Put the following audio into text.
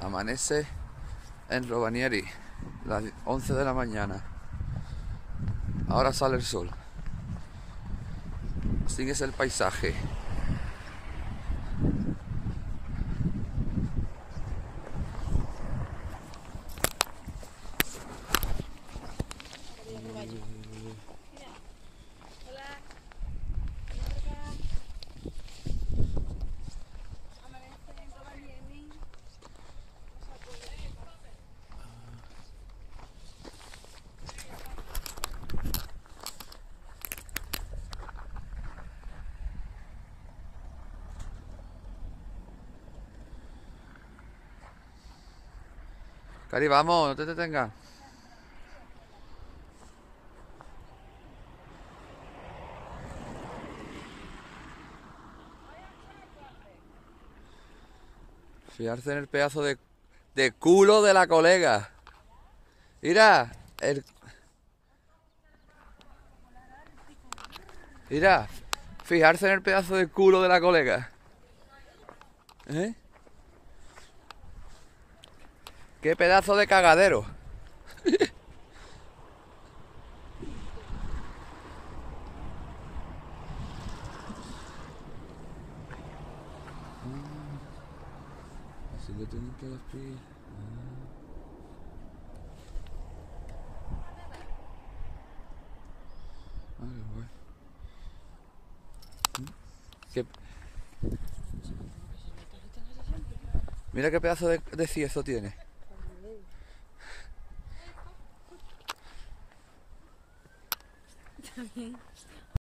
Amanece en Robanieri, las 11 de la mañana. Ahora sale el sol. Así es el paisaje. Cari, vamos, no te detengas. Fijarse en el pedazo de, de culo de la colega. Mira, el... Mira, fijarse en el pedazo de culo de la colega. ¿Eh? ¡Qué pedazo de cagadero! Así que tienen que despedir. Ah, qué guay. ¿Qué? Mira qué pedazo de, de ciezo tiene. Okay.